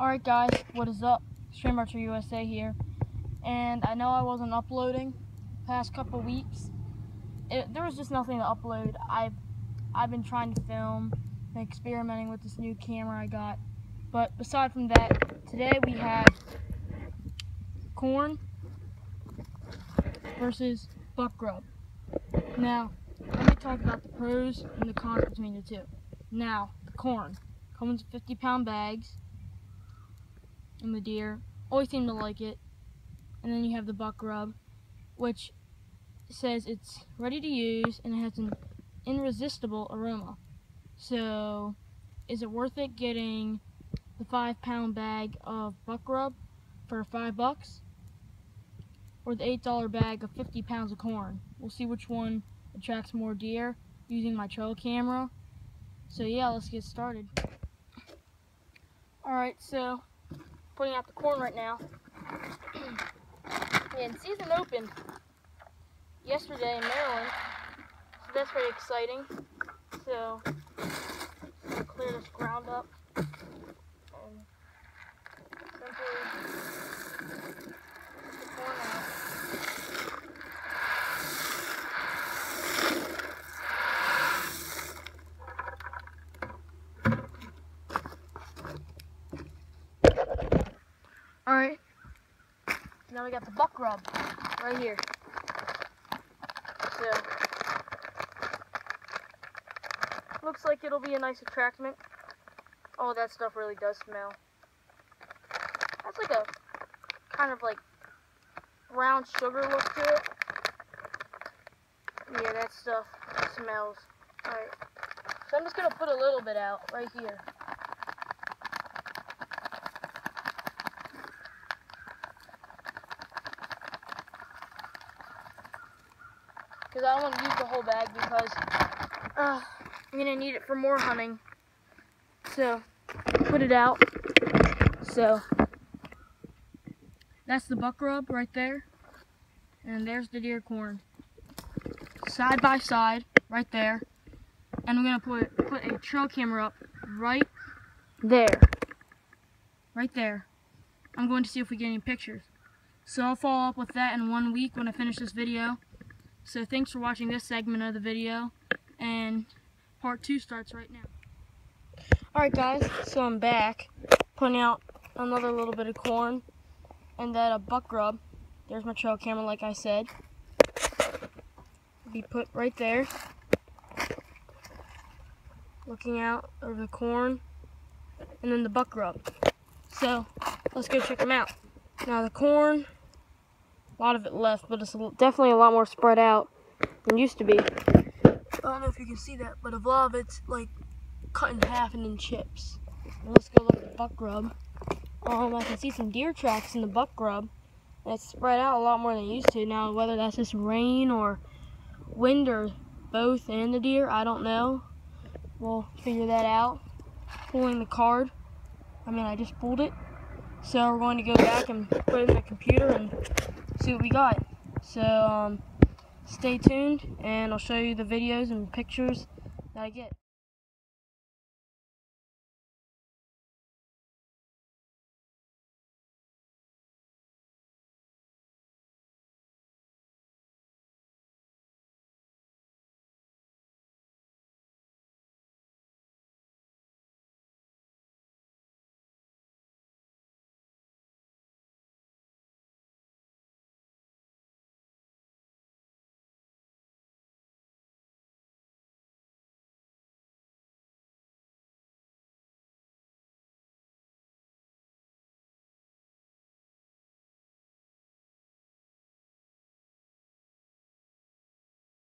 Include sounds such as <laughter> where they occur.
Alright guys, what is up? Stream Archer USA here. And I know I wasn't uploading past couple weeks. It, there was just nothing to upload. I've I've been trying to film and experimenting with this new camera I got. But aside from that, today we have corn versus buck grub. Now, let me talk about the pros and the cons between the two. Now, the corn comes in 50 pound bags and the deer always seem to like it. And then you have the buck grub, which says it's ready to use and it has an irresistible aroma. So, is it worth it getting the five pound bag of buck grub for five bucks? Or the eight dollar bag of 50 pounds of corn? We'll see which one attracts more deer using my trail camera. So yeah, let's get started. Alright, so putting out the corn right now. <clears throat> and season opened yesterday in Maryland, so that's very exciting. So, clear this ground up and simply put the corn out. Alright, now we got the buck grub right here. So, looks like it'll be a nice attractment. Oh, that stuff really does smell. That's like a kind of like brown sugar look to it. Yeah, that stuff smells. Alright, so I'm just gonna put a little bit out right here. Because I don't want to use the whole bag because uh, I'm going to need it for more hunting. So, put it out. So, that's the buck grub right there. And there's the deer corn. Side by side, right there. And I'm going to put, put a trail camera up right there. Right there. I'm going to see if we get any pictures. So I'll follow up with that in one week when I finish this video. So thanks for watching this segment of the video, and part two starts right now. Alright guys, so I'm back, putting out another little bit of corn, and then a buck grub. There's my trail camera like I said. Be put right there. Looking out over the corn, and then the buck grub. So, let's go check them out. Now the corn, a lot of it left, but it's definitely a lot more spread out than used to be. I don't know if you can see that, but a lot of it's like cut in half and in chips. let's go look at the buck grub. Um, I can see some deer tracks in the buck grub. And it's spread out a lot more than it used to. Now, whether that's just rain or wind or both and the deer, I don't know. We'll figure that out. Pulling the card. I mean, I just pulled it. So we're going to go back and put it in the computer and see what we got. So um, stay tuned and I'll show you the videos and pictures that I get.